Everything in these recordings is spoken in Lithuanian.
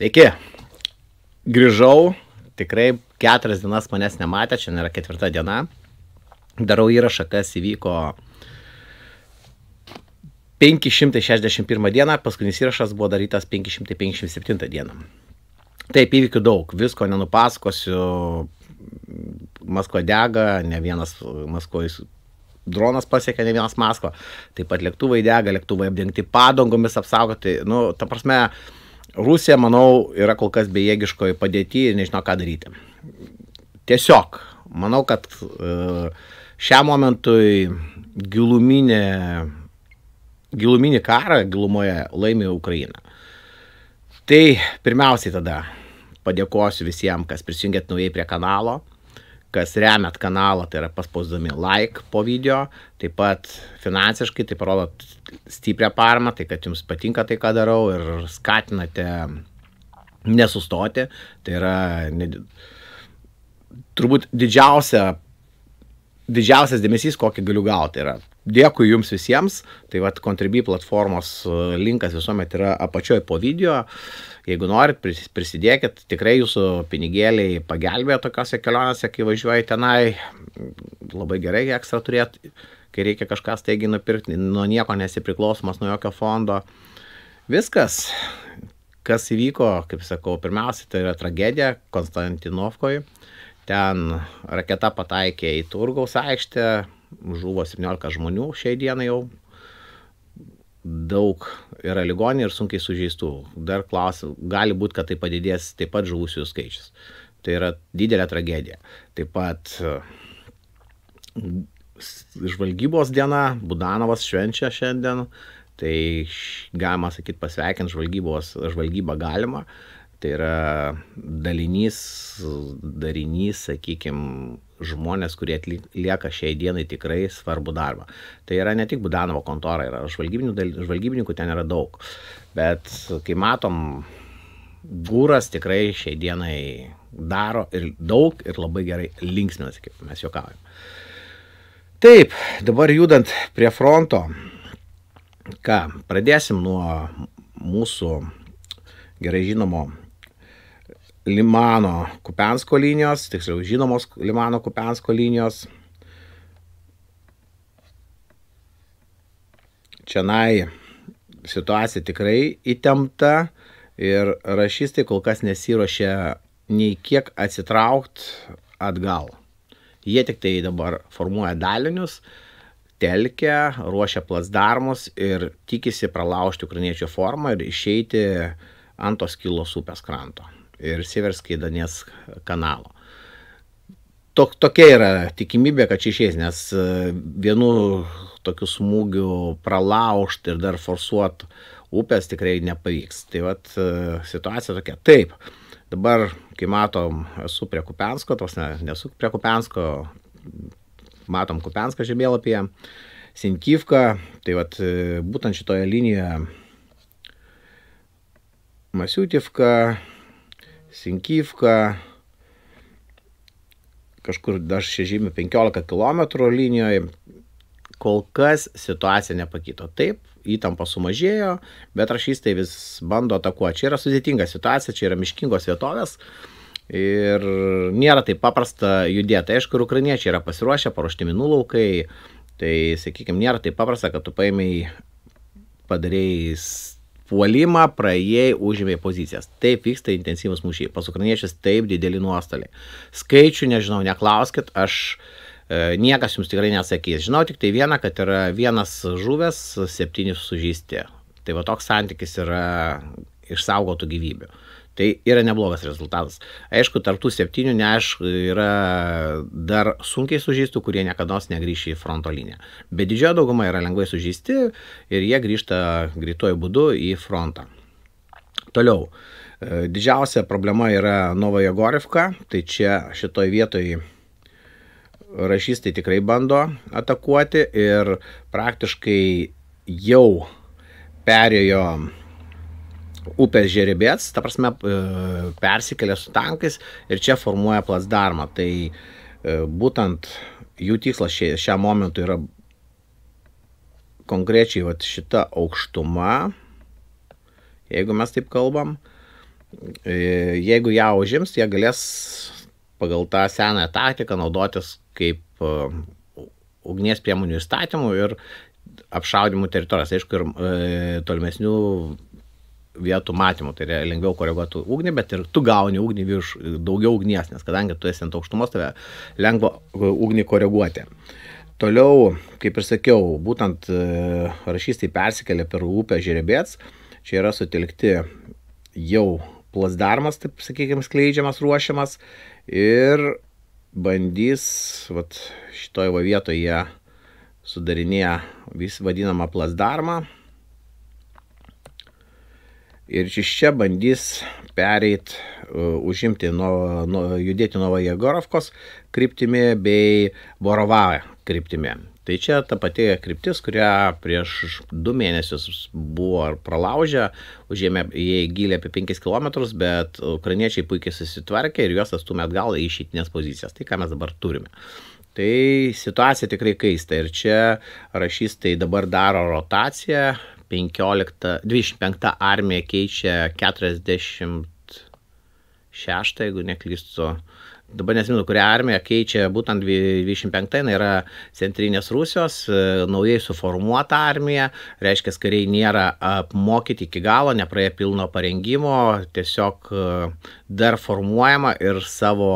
Sveiki. Grįžau, tikrai keturias dienas manęs nematė, čia yra ketvirta diena. Darau įrašą, kas įvyko 561 dieną, paskutinis įrašas buvo darytas 557 dieną. Taip, įvykių daug, visko nenupasakosiu. Maskva dega, ne vienas Maskvoje dronas pasiekė, ne vienas Maskva. Taip pat lėktuvai dega, lėktuvai apdengti padangomis apsaugoti. Nu, ta prasme, Rusija, manau, yra kol kas bejėgiškoje padėtyje ir nežino, ką daryti. Tiesiog, manau, kad e, šiam momentui giluminė, giluminį karą gilumoje laimė Ukraina. Tai pirmiausiai tada padėkosiu visiems, kas prisijungėt naujai prie kanalo kas remiat kanalą, tai yra paspausdami like po video, taip pat finansiškai, tai parodot stiprią paramą, tai kad jums patinka tai, ką darau ir skatinate nesustoti, tai yra ne, turbūt didžiausia, didžiausias dėmesys, kokį galiu gauti, yra dėkui jums visiems, tai vad Contribui platformos linkas visuomet yra apačioje po video, Jeigu norit, prisidėkit, tikrai jūsų pinigėliai pagelbėja tokiuose kelionėse, kai važiuoji tenai, labai gerai ekstra turėti, kai reikia kažką staigiai nupirkti, nuo nieko nesipriklausomas, nuo jokio fondo. Viskas, kas įvyko, kaip sakau, pirmiausia, tai yra tragedija Konstantinovkoje. Ten raketa pataikė į Turgaus aikštę, žuvo 17 žmonių šiai dienai jau daug yra ligonių ir sunkiai sužeistų. Dar klausim, gali būti, kad tai padidės taip pat žuvusių skaičius. Tai yra didelė tragedija. Taip pat žvalgybos diena, Budanovas švenčia šiandien, tai galima sakyti pasveikinti žvalgybą galima. Tai yra dalinys, darinys, sakykime, žmonės, kurie atlieka šiai dienai tikrai svarbų darbą. Tai yra ne tik Budanovo kontora, yra žvalgybininkų ten yra daug. Bet kai matom, gūras tikrai šiai dienai daro ir daug ir labai gerai linksminasi, kaip mes juokaujame. Taip, dabar judant prie fronto, ką, pradėsim nuo mūsų gerai žinomo Limano Kupensko linijos, tiksliau žinomos Limano Kupensko linijos. Čianai situacija tikrai įtempta ir rašystai kol kas nesiuošia nei kiek atsitraukti atgal. Jie tik tai dabar formuoja dalinius, telkia, ruošia plasdarmus ir tikisi pralaužti ukrainiečių formą ir išeiti ant tos kilos upės kranto ir Siverskiai Danės kanalo. Tok, tokia yra tikimybė, kad čia išės, nes e, vienu tokiu smūgiu pralaužti ir dar forsuoti upės tikrai nepavyks. Tai vat e, situacija tokia. Taip, dabar, kai matom, esu prie Kupensko, tos ne, nesu prie Kupensko, matom Kupenską žemėlapyje, Sinkivka, tai vat e, būtent šitoje linijoje Masiutivka, Sinkivka, kažkur dar čia žymi 15 km linijoje, kol kas situacija nepakito. Taip, įtampa sumažėjo, bet rašystai vis bando atakuoti. Čia yra sudėtinga situacija, čia yra miškingos vietovės ir nėra taip paprasta judėti. Aišku, ir ukrainiečiai yra pasiruošę, paruošti minų laukai, tai, sakykime, nėra taip paprasta, kad tu paėmai padarėjai puolimą, praėjai, užėmė pozicijas. Taip vyksta intensyvus mūšiai. Pas ukrainiečius taip dideli nuostoliai. Skaičių nežinau, neklauskit, aš e, niekas jums tikrai nesakys. Žinau tik tai vieną, kad yra vienas žuvęs, septyni sužysti. Tai va toks santykis yra išsaugotų gyvybių. Tai yra neblogas rezultatas. Aišku, tarptų septynių neaišku yra dar sunkiai sužeistų, kurie niekada negrįš į fronto liniją. Bet didžioji dauguma yra lengvai sužeisti ir jie grįžta greituoju būdu į frontą. Toliau. E, didžiausia problema yra Novoje Gorivka, tai čia šitoj vietoj rašystai tikrai bando atakuoti ir praktiškai jau perėjo upės žeribėts, ta prasme, e, persikelia su tankais ir čia formuoja plasdarmą. Tai e, būtent jų tikslas šia, šiam momentui yra konkrečiai vat, šita aukštuma, jeigu mes taip kalbam, E, jeigu ją užims, jie galės pagal tą senąją taktiką naudotis kaip ugnies priemonių įstatymų ir apšaudimų teritorijos, aišku, ir e, tolimesnių vietų matymų, tai yra lengviau koreguoti ugnį, bet ir tu gauni ugnį virš daugiau ugnies, nes kadangi tu esi ant aukštumos, tave lengva ugnį koreguoti. Toliau, kaip ir sakiau, būtent e, rašystai persikėlė per upę Žerebėts, čia yra sutelkti jau plasdarmas, taip sakykime, skleidžiamas, ruošiamas ir bandys, vat, šitoje vietoje sudarinėja vis vadinamą plasdarmą. Ir iš čia bandys pereit, uh, užimti, nuo, nuo, judėti nuo Jegorovkos kryptimi bei Borovavą kryptimi. Tai čia ta pati kryptis, kurią prieš du mėnesius buvo pralaužę, užėmė jie gilį apie 5 km, bet ukrainiečiai puikiai susitvarkė ir juos atstumė atgal į išeitinės pozicijas. Tai ką mes dabar turime. Tai situacija tikrai keista ir čia rašystai dabar daro rotaciją, 15, 25 armija keičia 46, jeigu neklystu, dabar nesimenu, kurią armiją keičia būtent 25, tai yra centrinės Rusijos, e, naujai suformuota armija, reiškia, kariai nėra apmokyti iki galo, nepraėjo pilno parengimo, tiesiog e, dar formuojama ir savo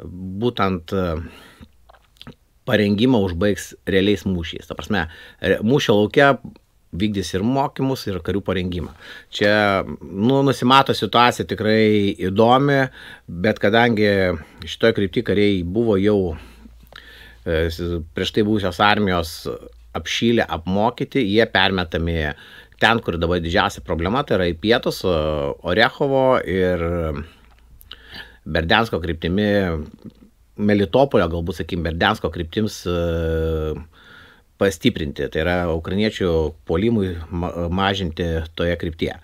būtent e, parengimą užbaigs realiais mūšiais. Ta prasme, mūšio laukia vykdys ir mokymus, ir karių parengimą. Čia, nu, nusimato situacija tikrai įdomi, bet kadangi šitoje krypti kariai buvo jau e, prieš tai būsios armijos apšylę, apmokyti, jie permetami ten, kur dabar didžiausia problema, tai yra į pietus, Orechovo ir Berdensko kryptimi, Melitopolio, galbūt, sakykim, Berdensko kryptims uh, pastiprinti, tai yra ukrainiečių polimui mažinti toje kryptyje.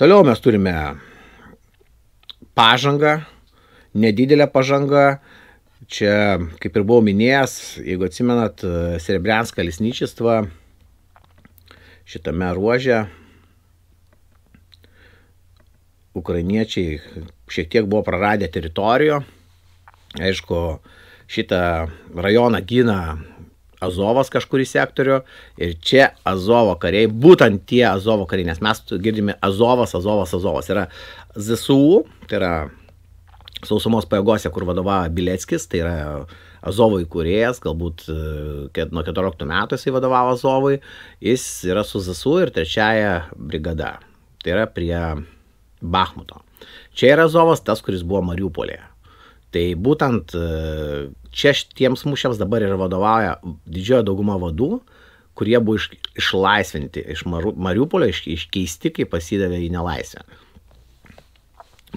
Toliau mes turime pažangą, nedidelę pažangą. Čia, kaip ir buvau minėjęs, jeigu atsimenat, Serebrianska Lisnyčystva šitame ruože ukrainiečiai šiek tiek buvo praradę teritorijų. Aišku, šitą rajoną gina Azovas kažkurį sektorių ir čia Azovo kariai, būtent tie Azovo kariai, nes mes girdime Azovas, Azovas, Azovas. Yra ZSU, tai yra sausumos pajėgose, kur vadovavo Bileckis, tai yra Azovo įkūrėjas, galbūt e, nuo 14 metų jisai vadovavo Azovui, jis yra su ZSU ir trečiaja brigada, tai yra prie Bahmuto. Čia yra Azovas, tas, kuris buvo Mariupolėje. Tai būtent e, čia tiems mūšiams dabar ir vadovauja didžioji dauguma vadų, kurie buvo iš, išlaisvinti iš Mariupolio, iš, iškeisti, kai pasidavė į nelaisvę.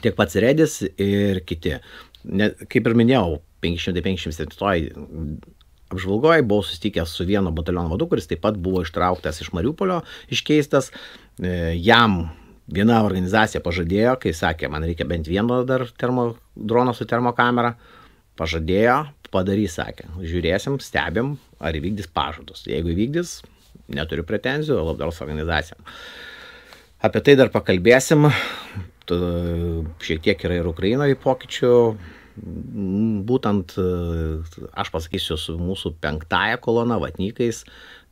Tiek pats Redis ir kiti. Ne, kaip ir minėjau, 557 apžvalgoje buvau susitikęs su vieno bataliono vadu, kuris taip pat buvo ištrauktas iš Mariupolio, iškeistas. E, jam viena organizacija pažadėjo, kai sakė, man reikia bent vieno dar termo, drono su termokamera, pažadėjo, padarys, sakė, žiūrėsim, stebim, ar įvykdys pažadus. Jeigu įvykdys, neturiu pretenzijų labdaros organizacijom. Apie tai dar pakalbėsim, šiek tiek yra ir Ukrainoje pokyčių, būtent aš pasakysiu su mūsų penktąją kolona, vatnykais,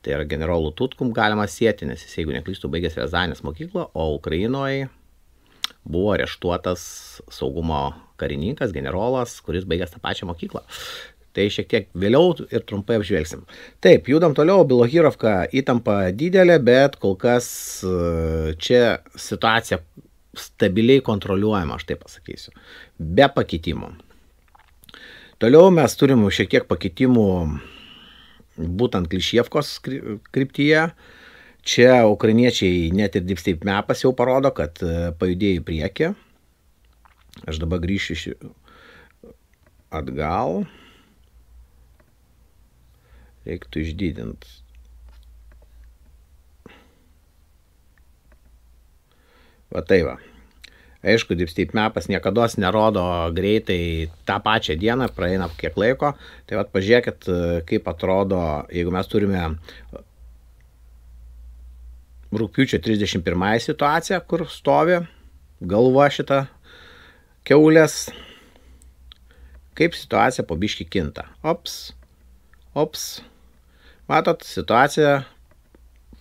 Tai yra generolų Tutkum galima sėti, nes jis, jeigu neklystų, baigęs Rezanės mokyklą, o Ukrainoje buvo areštuotas saugumo karininkas, generolas, kuris baigęs tą pačią mokyklą. Tai šiek tiek vėliau ir trumpai apžvelgsim. Taip, judam toliau, Bilohirovka įtampa didelė, bet kol kas e, čia situacija stabiliai kontroliuojama, aš taip pasakysiu, be pakitimų. Toliau mes turim šiek tiek pakitimų būtent Klišievkos kryptyje. Čia ukrainiečiai net ir Deep State Mapas jau parodo, kad e, pajudėjo į priekį. Aš dabar grįšiu iš atgal. Reiktų išdidinti. Va tai va. Aišku, Deep Mapas niekada nerodo greitai tą pačią dieną, praeina kiek laiko. Tai vad pažiūrėkit, kaip atrodo, jeigu mes turime rūpiučio 31 situaciją, kur stovi galva šita keulės, kaip situacija po biški kinta. Ops, ops. Matot, situacija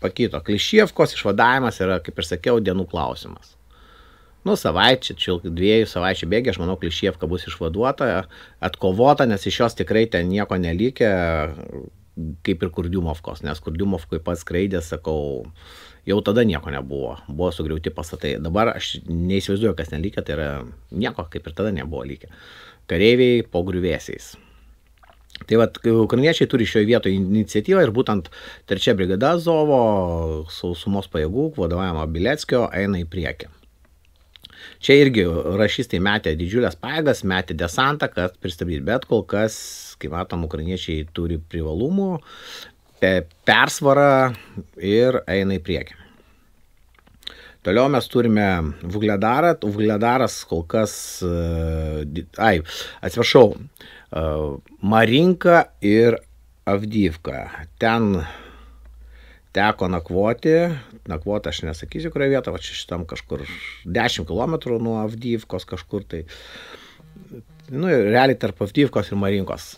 pakito. Klišievkos išvadavimas yra, kaip ir sakiau, dienų klausimas. Nu, savaičių, čia dviejų savaičių bėgė, aš manau, Klišievka bus išvaduota, atkovota, nes iš jos tikrai ten nieko nelikė, kaip ir Kurdiumovkos, nes Kurdiumovkui pats skraidė, sakau, jau tada nieko nebuvo, buvo sugriauti pastatai. Dabar aš neįsivaizduoju, kas nelikė, tai yra nieko, kaip ir tada nebuvo likę. Kareiviai po griuvėsiais. Tai vad, ukrainiečiai turi šioje vietoje iniciatyvą ir būtent trečia brigada Zovo sausumos pajėgų, vadovavimo Bileckio, eina į priekį. Čia irgi rašystai metė didžiulės pajėgas, metė desantą, kad pristabdyti, bet kol kas, kaip matom, ukrainiečiai turi privalumų, persvarą ir eina į priekį. Toliau mes turime Vugledarą. Vugledaras kol kas, ai, atsiprašau, Marinka ir Avdyvka. Ten teko nakvoti, nakvoti aš nesakysiu, kurioje vietoje, va čia šitam kažkur 10 km nuo Avdyvkos kažkur tai. Nu, realiai tarp Avdyvkos ir Marinkos.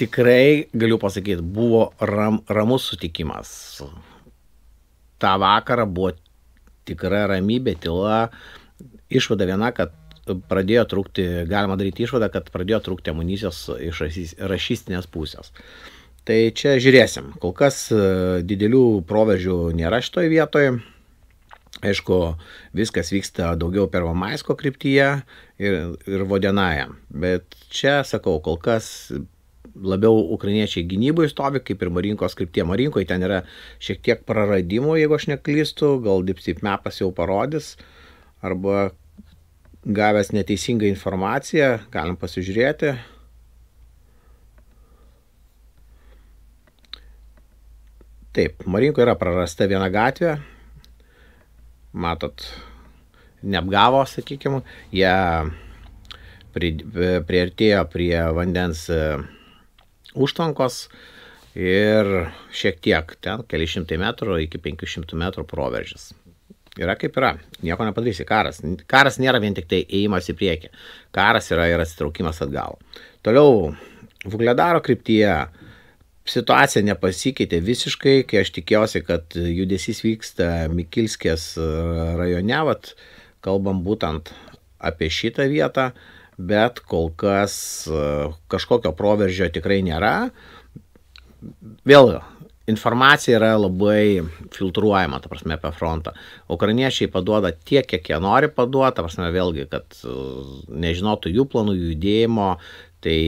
Tikrai galiu pasakyti, buvo ram, ramus sutikimas. Ta vakara buvo tikra ramybė, tyla. Išvada viena, kad pradėjo trūkti, galima daryti išvadą, kad pradėjo trūkti amunicijos iš rašystinės pusės. Tai čia žiūrėsim. Kol kas e, didelių proveržių nėra šitoje vietoje. Aišku, viskas vyksta daugiau per Vamaisko kryptyje ir, ir Vodenaja. Bet čia, sakau, kol kas labiau ukrainiečiai gynybai stovi, kaip ir Marinkos kryptie. Marinkoje ten yra šiek tiek praradimų, jeigu aš neklystu, gal Dipsip Mapas jau parodys, arba gavęs neteisingą informaciją, galim pasižiūrėti. Taip, Marinko yra prarasta viena gatvė. Matot, neapgavo, sakykime, jie priartėjo prie vandens e, užtvankos ir šiek tiek ten, keli šimtai metrų iki 500 metrų proveržis. Yra kaip yra, nieko nepadarysi, karas. Karas nėra vien tik tai ėjimas į priekį. Karas yra ir atsitraukimas atgal. Toliau, Vugledaro kryptyje situacija nepasikeitė visiškai, kai aš tikėjausi, kad judesys vyksta Mikilskės rajone, vat, kalbam būtent apie šitą vietą, bet kol kas kažkokio proveržio tikrai nėra. Vėl informacija yra labai filtruojama, ta prasme, apie frontą. Ukrainiečiai paduoda tiek, kiek jie nori paduoti, ta prasme, vėlgi, kad uh, nežinotų jų planų, jų judėjimo, tai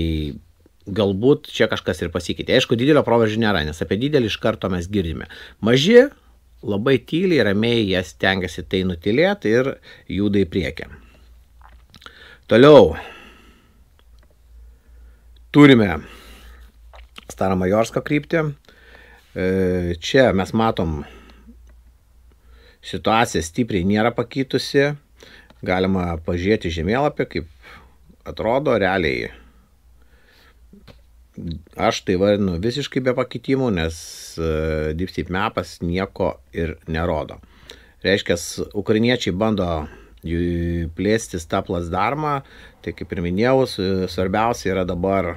galbūt čia kažkas ir pasikeitė. Aišku, didelio proveržio nėra, nes apie didelį iš karto mes girdime. Maži, labai tyliai, ramiai jie stengiasi tai nutilėti ir juda į priekį. Toliau turime Staramajorsko kryptį. E, čia mes matom situacija stipriai nėra pakitusi. Galima pažiūrėti žemėlapį, kaip atrodo realiai. Aš tai vadinu visiškai be pakitimų, nes e, Deep Mapas nieko ir nerodo. Reiškia, ukrainiečiai bando plėstis tą plasdarmą, tai kaip ir minėjau, svarbiausia yra dabar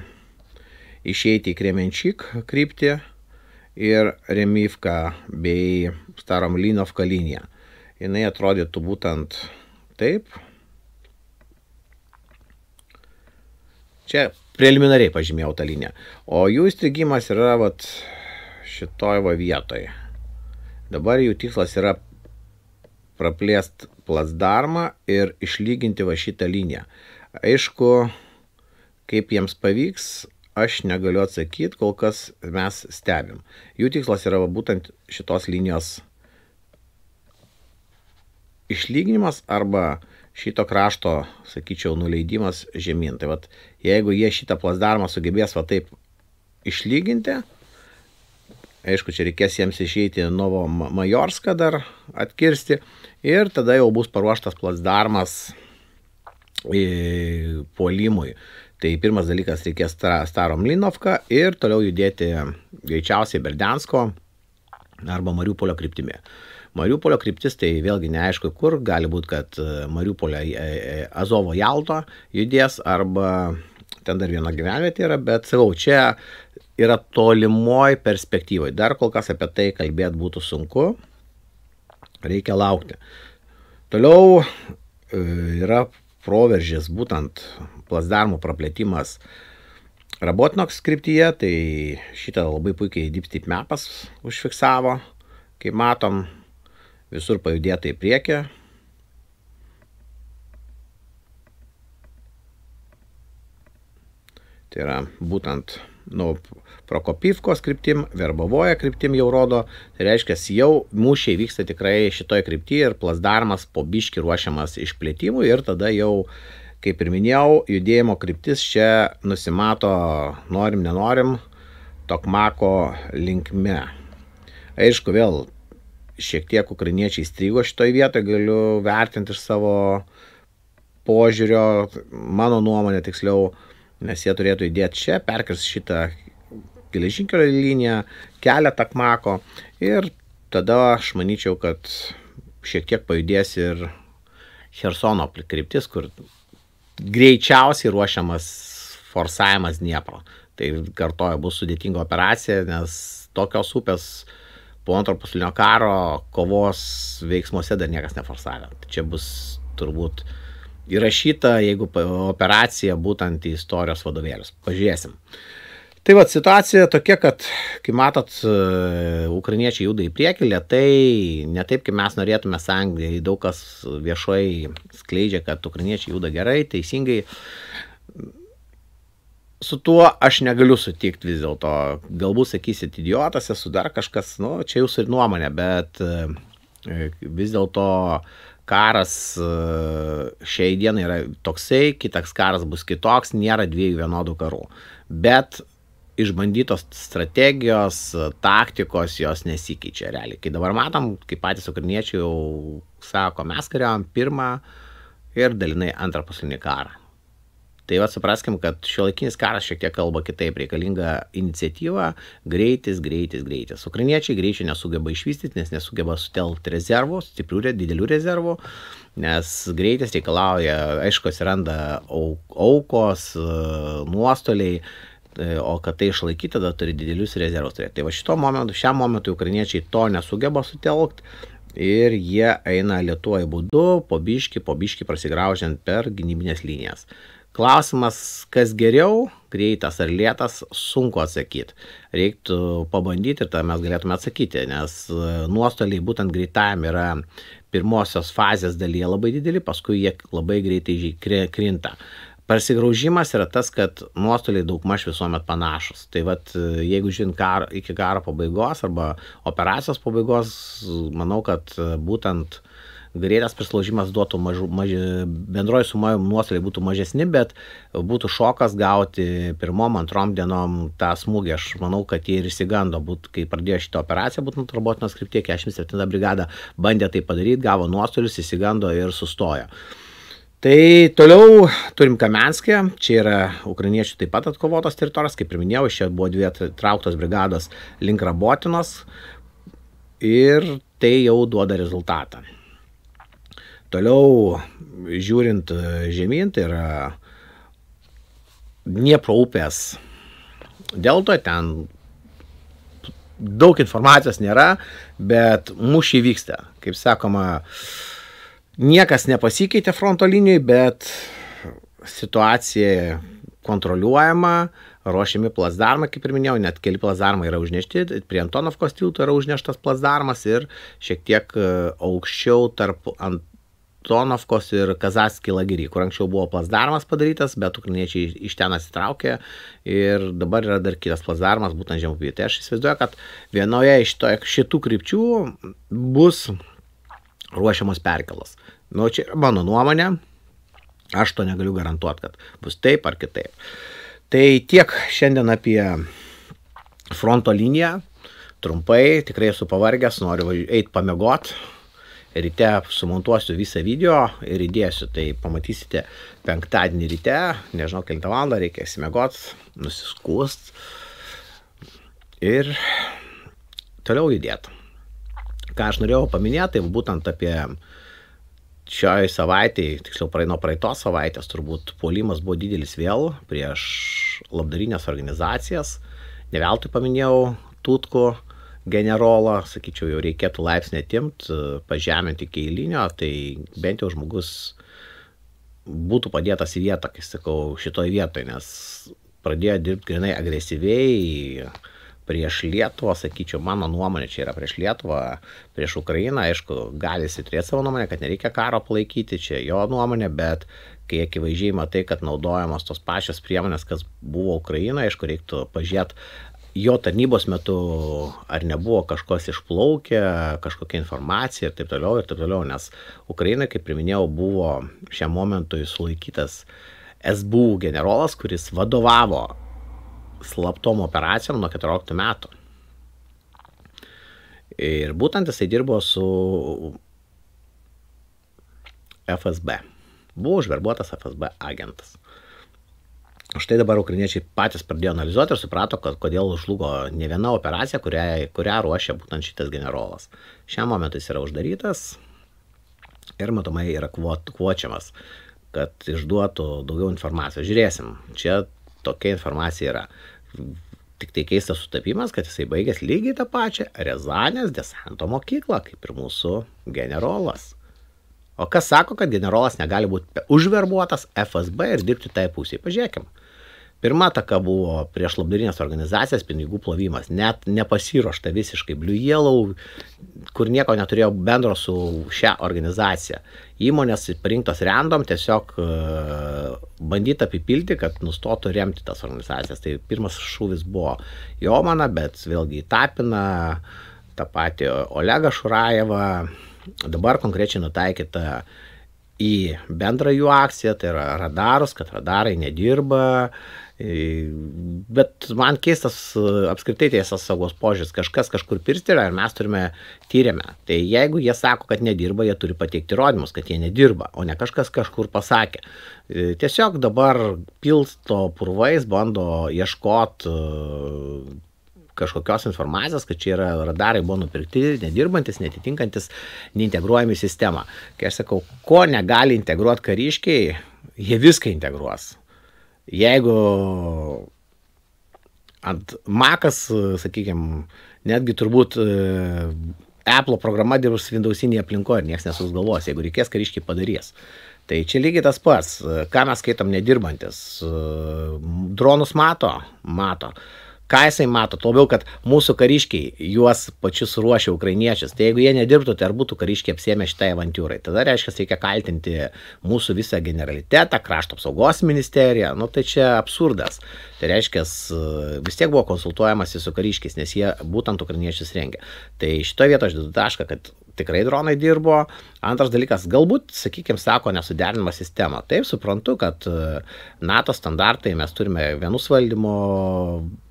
išeiti į Kremenčik kryptį ir Remivka bei Staromlinovka linija. Jis atrodytų būtent taip. Čia preliminariai pažymėjau tą liniją. O jų įstrigimas yra vat, šitoj va vietoje. Dabar jų tikslas yra praplėst plasdarmą ir išlyginti va šitą liniją. Aišku, kaip jiems pavyks, aš negaliu atsakyti, kol kas mes stebim. Jų tikslas yra būtent šitos linijos išlyginimas arba šito krašto, sakyčiau, nuleidimas žemyn. Tai vat, jeigu jie šitą plasdarmą sugebės va taip išlyginti, aišku, čia reikės jiems išeiti Novo Majorską dar atkirsti ir tada jau bus paruoštas plasdarmas puolimui. Tai pirmas dalykas reikės Starom Linovką ir toliau judėti greičiausiai Berdensko arba Mariupolio kryptimi. Mariupolio kryptis tai vėlgi neaišku kur, gali būti, kad Mariupolio Azovo Jalto judės arba ten dar viena gyvenvietė yra, bet sakau, čia yra tolimoji perspektyvai. Dar kol kas apie tai kalbėti būtų sunku, reikia laukti. Toliau yra proveržis, būtent plasdarmo praplėtimas Rabotnoks skriptyje, tai šitą labai puikiai DeepSteep Mapas užfiksavo, kaip matom, visur pajudėta į priekį. Tai yra būtent nu, Prokopivkos kryptim, Verbavoje kryptim jau rodo, tai reiškia, jau mūšiai vyksta tikrai šitoje kryptyje ir plasdarmas po biški ruošiamas išplėtimui ir tada jau, kaip ir minėjau, judėjimo kryptis čia nusimato, norim, nenorim, Tokmako linkme. Aišku, vėl šiek tiek ukrainiečiai strigo šitoje vietoje, galiu vertinti iš savo požiūrio, mano nuomonė tiksliau, nes jie turėtų įdėti čia, perkris šitą geležinkelio liniją, kelią Takmako ir tada aš manyčiau, kad šiek tiek pajudės ir Hersono kryptis, kur greičiausiai ruošiamas forsavimas Dniepro. Tai kartoju, bus sudėtinga operacija, nes tokios upės po antro pasaulinio karo kovos veiksmuose dar niekas neforsavė. Tai čia bus turbūt įrašyta, jeigu operacija būtent į istorijos vadovėlius. Pažiūrėsim. Tai va, situacija tokia, kad, kaip matot, e, ukrainiečiai juda į priekį, lietai, ne taip, kaip mes norėtume Anglijai, daug kas viešai skleidžia, kad ukrainiečiai juda gerai, teisingai. Su tuo aš negaliu sutikti vis dėlto. Galbūt sakysit, idiotas esu dar kažkas, nu, čia jūsų ir nuomonė, bet e, vis dėlto karas e, šiai dienai yra toksai, kitas karas bus kitoks, nėra dviejų vienodų karų. Bet išbandytos strategijos, taktikos, jos nesikeičia realiai. Kai dabar matom, kaip patys ukrainiečiai jau sako, mes kariavom pirmą ir dalinai antrą pasaulinį karą. Tai va supraskim, kad šio laikinis karas šiek tiek kalba kitaip, reikalinga iniciatyva, greitis, greitis, greitis. Ukrainiečiai greičio nesugeba išvystyti, nes nesugeba sutelkti rezervų, stiprių, didelių rezervų, nes greitis reikalauja, aišku, atsiranda aukos, nuostoliai, E, o kad tai išlaikyti, tada turi didelius rezervus turėti. Tai va šito momentu, šiam momentui ukrainiečiai to nesugeba sutelkti ir jie eina lietuoju būdu, po biški, po biški prasigraužiant per gynybinės linijas. Klausimas, kas geriau, greitas ar lėtas, sunku atsakyti. Reiktų pabandyti ir tada mes galėtume atsakyti, nes e, nuostoliai būtent greitajam yra pirmosios fazės dalyje labai dideli, paskui jie labai greitai krinta. Parsigraužimas yra tas, kad nuostoliai daugmaž visuomet panašus. Tai vad, jeigu žinot karo, iki karo pabaigos arba operacijos pabaigos, manau, kad būtent greitas prislaužimas duotų mažų, maž, bendroji suma nuostoliai būtų mažesni, bet būtų šokas gauti pirmom, antrom dienom tą smūgį. Aš manau, kad jie ir įsigando, būt, kai pradėjo šitą operaciją, būtent robotinos kryptie, 47 brigada bandė tai padaryti, gavo nuostolius, įsigando ir sustojo. Tai toliau turim Kamenskį, čia yra ukrainiečių taip pat atkovotos teritorijos, kaip ir minėjau, čia buvo dvi trauktos brigados link Rabotinos ir tai jau duoda rezultatą. Toliau žiūrint žemyn, tai yra Dniepro upės deltoje, ten daug informacijos nėra, bet mūšiai vyksta. Kaip sakoma, Niekas nepasikeitė fronto linijoje, bet situacija kontroliuojama, ruošiami plasdarmai, kaip ir minėjau, net keli plasdarmai yra užnešti, prie Antonovkos tilto yra užneštas plasdarmas ir šiek tiek e, aukščiau tarp Antonovkos ir Kazatski lagirį, kur anksčiau buvo plasdarmas padarytas, bet ukrainiečiai iš ten atsitraukė ir dabar yra dar kitas plasdarmas, būtent žemupyje. Tai aš įsivaizduoju, kad vienoje iš to, šitų krypčių bus ruošiamos perkelos. Nu, čia yra mano nuomonė, aš to negaliu garantuoti, kad bus taip ar kitaip. Tai tiek šiandien apie fronto liniją. Trumpai, tikrai esu pavargęs, noriu eiti pamiegot. Ryte sumontuosiu visą video ir įdėsiu, tai pamatysite penktadienį ryte, nežinau, kilintą valandą reikia įsimiegot, nusiskust ir toliau judėti. ką aš norėjau paminėti, tai būtent apie šioj savaitėje, tiksliau praeino praeitos savaitės, turbūt puolimas buvo didelis vėl prieš labdarinės organizacijas. Ne veltui paminėjau Tutku generolą, sakyčiau, jau reikėtų laipsnį atimti, pažeminti iki eilinio, tai bent jau žmogus būtų padėtas į vietą, kai sakau, šitoje vietoje, nes pradėjo dirbti grinai agresyviai, prieš Lietuvą, sakyčiau, mano nuomonė čia yra prieš Lietuvą, prieš Ukrainą, aišku, gali jis turėti savo nuomonę, kad nereikia karo palaikyti, čia jo nuomonė, bet kai akivaizdžiai matai, kad naudojamos tos pačios priemonės, kas buvo Ukraina, aišku, reiktų pažiūrėti jo tarnybos metu ar nebuvo kažkas išplaukę, kažkokia informacija ir taip toliau ir taip toliau, nes Ukraina, kaip priminėjau, buvo šiam momentui sulaikytas SBU generolas, kuris vadovavo slaptom operacijom nuo 14 metų. Ir būtent jisai dirbo su FSB. Buvo užverbuotas FSB agentas. Štai dabar ukrainiečiai patys pradėjo analizuoti ir suprato, kad kodėl žlugo ne viena operacija, kurią, kurią ruošia būtent šitas generolas. Šiam momentui jis yra uždarytas ir matomai yra kvočiamas, kad išduotų daugiau informacijos. Žiūrėsim, čia tokia informacija yra. Tik tai keistas sutapimas, kad jisai baigęs lygiai tą pačią Rezanės desanto mokyklą, kaip ir mūsų generolas. O kas sako, kad generolas negali būti užverbuotas FSB ir dirbti tai pusiai? Pažiūrėkime. Pirma taka buvo prieš labdarinės organizacijas pinigų plovimas, net nepasiruošta visiškai Blue Yellow, kur nieko neturėjo bendro su šią organizaciją. Įmonės parinktos random tiesiog e, bandyta apipilti, kad nustotų remti tas organizacijas. Tai pirmas šūvis buvo Jomana, bet vėlgi Tapina, tą patį Olegą Šurajevą, dabar konkrečiai nutaikyta į bendrą jų akciją, tai yra radarus, kad radarai nedirba, Bet man keistas apskritai teisės saugos požiūris, kažkas kažkur pirstelė ir mes turime tyrėme. Tai jeigu jie sako, kad nedirba, jie turi pateikti įrodymus, kad jie nedirba, o ne kažkas kažkur pasakė. E, tiesiog dabar pilsto purvais, bando ieškoti e, kažkokios informacijos, kad čia yra radarai buvo nupirkti, nedirbantis, netitinkantis, neintegruojami į sistemą. Kai aš sakau, ko negali integruoti kariškiai, jie viską integruos jeigu ant Makas, sakykime, netgi turbūt e, Apple programa dirbs Windowsinėje aplinkoje ir niekas nesusgalvos, jeigu reikės, kariškiai padarys. Tai čia lygiai tas pats, ką mes skaitom nedirbantis. Dronus mato, mato ką jisai mato, labiau, kad mūsų kariškiai juos pačius ruošia ukrainiečius. Tai jeigu jie nedirbtų, tai ar būtų kariškiai apsėmę šitai avantūrai. Tada reiškia, reikia kaltinti mūsų visą generalitetą, krašto apsaugos ministeriją. Nu tai čia absurdas. Tai reiškia, vis tiek buvo konsultuojamasi su kariškiais, nes jie būtent ukrainiečius rengia. Tai šitoje vietoje aš dedu tašką, kad tikrai dronai dirbo. Antras dalykas, galbūt, sakykime, sako nesuderinama sistema. Taip, suprantu, kad NATO standartai mes turime vienus valdymo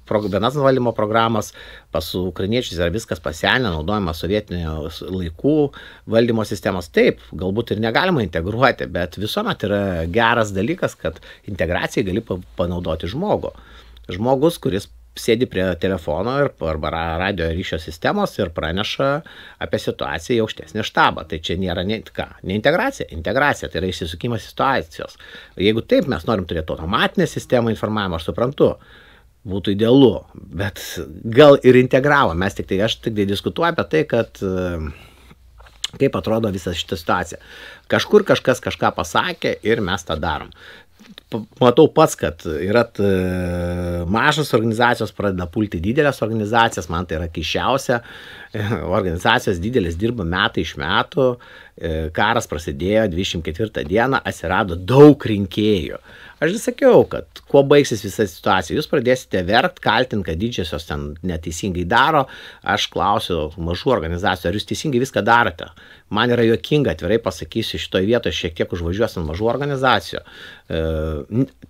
vienas valdymo programas, pas ukrainiečius yra viskas pasenę, naudojama sovietinio laikų valdymo sistemos. Taip, galbūt ir negalima integruoti, bet visuomet yra geras dalykas, kad integracijai gali panaudoti žmogų. Žmogus, kuris sėdi prie telefono ir, arba radio ryšio sistemos ir praneša apie situaciją į aukštesnį štabą. Tai čia nėra ne, ką, ne integracija, integracija, tai yra išsisukimas situacijos. Jeigu taip mes norim turėti automatinę sistemą informavimo, aš suprantu, būtų idealu, bet gal ir integravo. Mes tik tai, aš tik tai diskutuoju apie tai, kad e, kaip atrodo visa šita situacija. Kažkur kažkas kažką pasakė ir mes tą darom. Matau pats, kad yra mažas organizacijos pradeda pulti didelės organizacijas, man tai yra keišiausia. Organizacijos didelės dirba metai iš metų, e, karas prasidėjo 24 dieną, atsirado daug rinkėjų. Aš vis sakiau, kad kuo baigsis visa situacija, jūs pradėsite verkt, kaltinti, kad didžiosios ten neteisingai daro, aš klausiu mažų organizacijų, ar jūs teisingai viską darote. Man yra juokinga, atvirai pasakysiu, šitoje vietoje šiek tiek užvažiuos ant mažų organizacijų. E,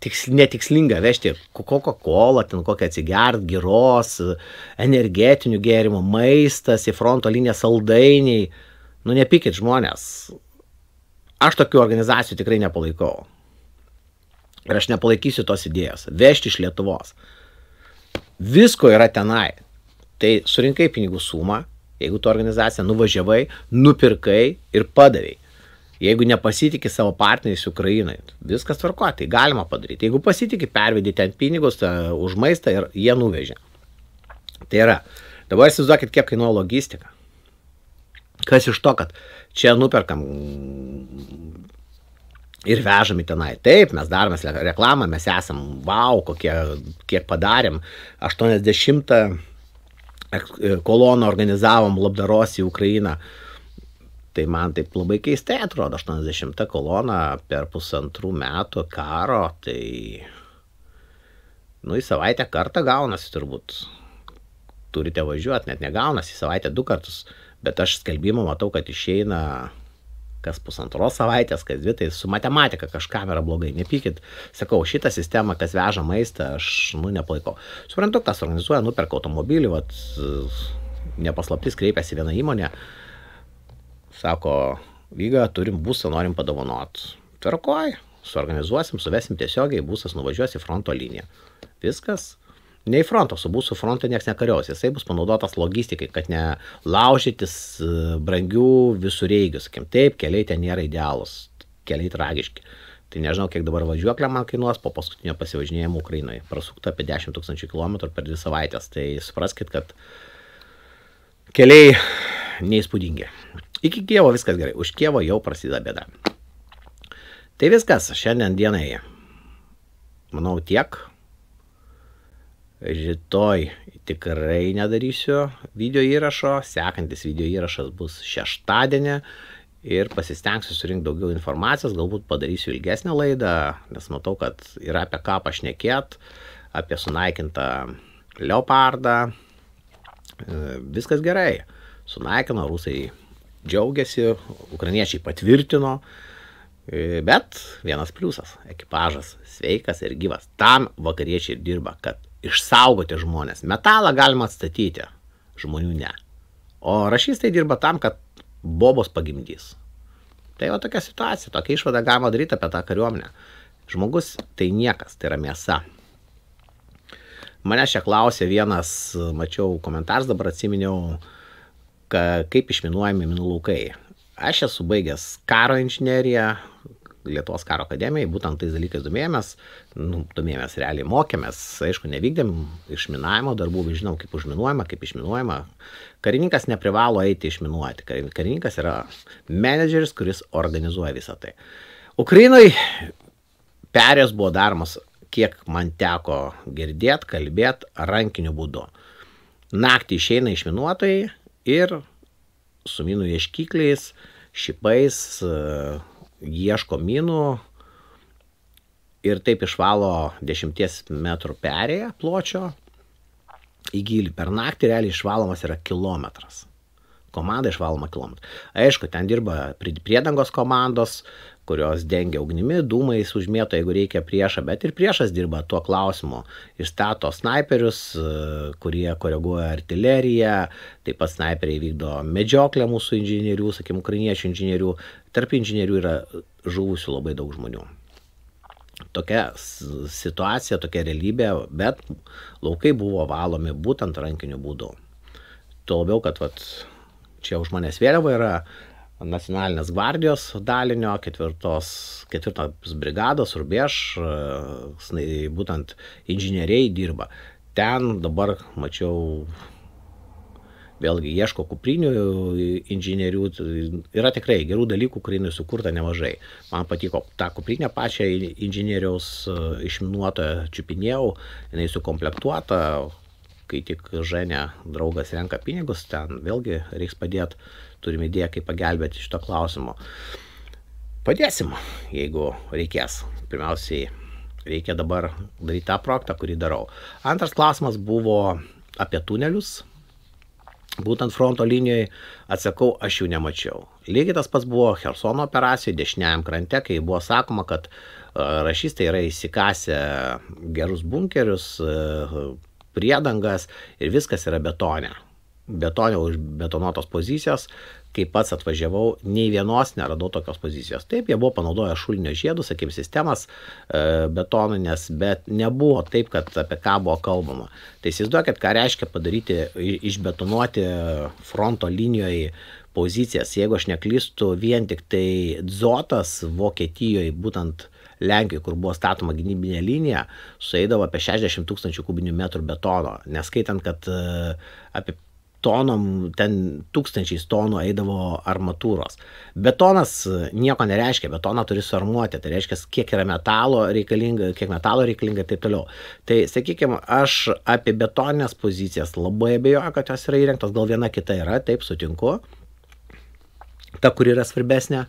tiks, netikslinga vežti Coca-Cola, ten kokią atsigert, giros, energetinių gėrimų, maistas, į fronto liniją saldainiai. Nu, nepykit žmonės. Aš tokių organizacijų tikrai nepalaikau. Ir aš nepalaikysiu tos idėjos. Vežti iš Lietuvos. Visko yra tenai. Tai surinkai pinigų sumą, Jeigu tu organizaciją nuvažiavai, nupirkai ir padarai. Jeigu nepasitikė savo partneriais Ukrainai, viskas tvarko, tai galima padaryti. Jeigu pasitikė, pervedė ten pinigus ta, už maistą ir jie nuvežė. Tai yra, dabar įsivaizduokit, kiek kainuoja logistika. Kas iš to, kad čia nuperkam ir vežami tenai. Taip, mes darome reklamą, mes esam, wow, kokie, kiek padarėm. 80 koloną organizavom labdaros į Ukrainą. Tai man taip labai keistai atrodo, 80 kolona per pusantrų metų karo, tai, nu, į savaitę kartą gaunasi turbūt. Turite važiuoti, net negaunasi į savaitę du kartus, bet aš skelbimą matau, kad išeina kas pusantros savaitės, kas dvi, tai su matematika kažkam yra blogai, nepykit. Sakau, šitą sistemą, kas veža maistą, aš, nu, nepalaikau. Suprantu, kas organizuoja, nuperka automobilį, vat, nepaslaptis kreipiasi viena įmonė, sako, lyga, turim būsą, norim padovanot. Tvarkoj, suorganizuosim, suvesim tiesiogiai, būsas nuvažiuos į fronto liniją. Viskas, ne į frontą, su mūsų fronte niekas nekariaus, jisai bus panaudotas logistikai, kad ne laužytis e, brangių visureigių, sakim, taip, keliai ten nėra idealūs, keliai tragiški. Tai nežinau, kiek dabar važiuoklė man kainuos po paskutinio pasivažinėjimo Ukrainoje. Prasukta apie 10 tūkstančių kilometrų per dvi savaitės. Tai supraskite, kad keliai neįspūdingi. Iki Kievo viskas gerai. Už Kievo jau prasideda bėda. Tai viskas šiandien dienai. Manau tiek. Rytoj tikrai nedarysiu video įrašo. Sekantis video įrašas bus šeštadienį. Ir pasistengsiu surinkti daugiau informacijos, galbūt padarysiu ilgesnę laidą, nes matau, kad yra apie ką pašnekėt, apie sunaikintą leopardą. Viskas gerai. Sunaikino, rusai džiaugiasi, ukrainiečiai patvirtino, e, bet vienas pliusas - ekipažas sveikas ir gyvas. Tam vakariečiai ir dirba, kad išsaugoti žmonės. Metalą galima atstatyti, žmonių ne. O rašystai dirba tam, kad bobos pagimdys. Tai va tokia situacija, tokia išvada galima daryti apie tą kariuomenę. Žmogus tai niekas, tai yra mėsa. Mane čia klausė vienas, mačiau komentars, dabar atsiminiau, ka, kaip išminuojami minų laukai. Aš esu baigęs karo inžineriją, Lietuvos karo akademijai, būtent tais dalykais domėjomės, nu, domėjomės realiai mokėmės, aišku, nevykdėm išminavimo darbų, žinom, kaip užminuojama, kaip išminuojama. Karininkas neprivalo eiti išminuoti, karininkas yra menedžeris, kuris organizuoja visą tai. Ukrainai perės buvo daromas, kiek man teko girdėti, kalbėti rankiniu būdu. Naktį išeina išminuotojai, ir su minų ieškikliais, šipais ieško minų ir taip išvalo 10 metrų perėję pločio į gilį. Per naktį realiai išvalomas yra kilometras. Komanda išvaloma kilometrą. Aišku, ten dirba priedangos komandos, kurios dengia ugnimi, dūmais užmėto, jeigu reikia priešą, bet ir priešas dirba tuo klausimu. Išstato snaiperius, kurie koreguoja artileriją, taip pat snaiperiai vykdo medžioklę mūsų inžinierių, sakykim, ukrainiečių inžinierių. Tarp inžinierių yra žuvusių labai daug žmonių. Tokia situacija, tokia realybė, bet laukai buvo valomi būtent rankiniu būdu. Tuo labiau, kad vat, čia už manęs vėliava yra nacionalinės gvardijos dalinio, ketvirtos, ketvirtos brigados, rubėž, būtent inžinieriai dirba. Ten dabar mačiau, vėlgi ieško kuprinių inžinierių, yra tikrai gerų dalykų, Ukrainai sukurta nemažai. Man patiko tą kuprinę pačią inžinieriaus išminuotą čiupinėjau, jinai sukomplektuota, kai tik Ženė draugas renka pinigus, ten vėlgi reiks padėti turim idėją, kaip pagelbėti šito klausimo. Padėsim, jeigu reikės. Pirmiausiai, reikia dabar daryti tą projektą, kurį darau. Antras klausimas buvo apie tunelius. Būtent fronto linijoje atsakau, aš jų nemačiau. Lygiai tas pats buvo Hersono operacijoje dešiniajam krante, kai buvo sakoma, kad rašystai yra įsikasę gerus bunkerius, priedangas ir viskas yra betonė betonio užbetonuotos pozicijos, kai pats atvažiavau, nei vienos neradau tokios pozicijos. Taip, jie buvo panaudoję šulinio žiedus, sakykim, sistemas e, betoninės, bet nebuvo taip, kad apie ką buvo kalbama. Tai įsivaizduokit, ką reiškia padaryti, išbetonuoti fronto linijoje pozicijas. Jeigu aš neklystu, vien tik tai Dzotas Vokietijoje, būtent Lenkijoje, kur buvo statoma gynybinė linija, sueidavo apie 60 tūkstančių kubinių metrų betono, neskaitant, kad e, apie tonom, ten tūkstančiais tonų eidavo armatūros. Betonas nieko nereiškia, betoną turi suarmuoti, tai reiškia, kiek yra metalo reikalinga, kiek metalo reikalinga ir taip toliau. Tai, sakykime, aš apie betoninės pozicijas labai abejoju, kad jos yra įrengtos, gal viena kita yra, taip sutinku. Ta, kur yra svarbesnė.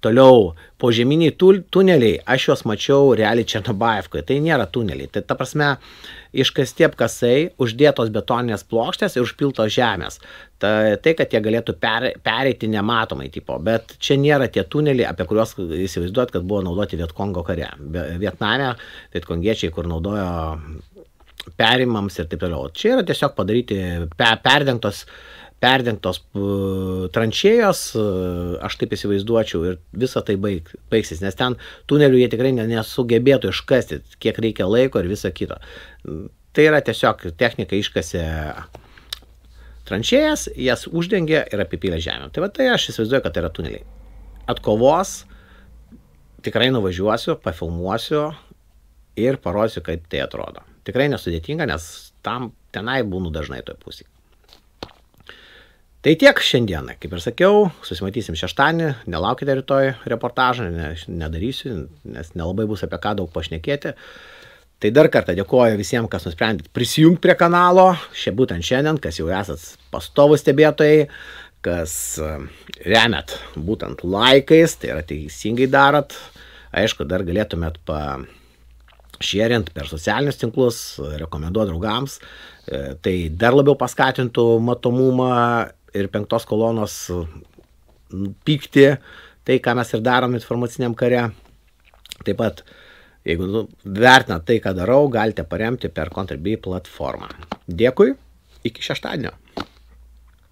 Toliau, požeminiai tuneliai, aš juos mačiau realiai Černobaevkoje, tai nėra tuneliai. Tai ta prasme, iškasti apkasai, uždėtos betoninės plokštės ir užpiltos žemės. Ta, tai, kad jie galėtų per, pereiti nematomai tipo, bet čia nėra tie tuneliai, apie kuriuos įsivaizduot, kad buvo naudoti Vietkongo kare. Vietname Vietkongiečiai, kur naudojo perimams ir taip toliau. Čia yra tiesiog padaryti pe, perdengtos perdengtos tranšėjos, aš taip įsivaizduočiau, ir visa tai baig, baigsis, nes ten tunelių jie tikrai nesugebėtų iškasti, kiek reikia laiko ir visa kita. Tai yra tiesiog technika iškasė tranšėjas, jas uždengė ir apipylė žemę. Tai va tai aš įsivaizduoju, kad tai yra tuneliai. Atkovos, tikrai nuvažiuosiu, pafilmuosiu ir parodysiu, kaip tai atrodo. Tikrai nesudėtinga, nes tam tenai būnu dažnai toj pusėje. Tai tiek šiandieną, kaip ir sakiau, susimatysim šeštadienį, nelaukite rytoj reportažą, ne, nedarysiu, nes nelabai bus apie ką daug pašnekėti. Tai dar kartą dėkoju visiems, kas nusprendėt prisijungti prie kanalo, šia būtent šiandien, kas jau esat pastovų stebėtojai, kas e, remet būtent laikais, tai yra teisingai darot. Aišku, dar galėtumėt pa šėrint per socialinius tinklus, rekomenduoti draugams, e, tai dar labiau paskatintų matomumą ir penktos kolonos pykti, tai ką mes ir darom informaciniam kare. Taip pat, jeigu nu, vertinat tai, ką darau, galite paremti per Contribui platformą. Dėkui, iki šeštadienio.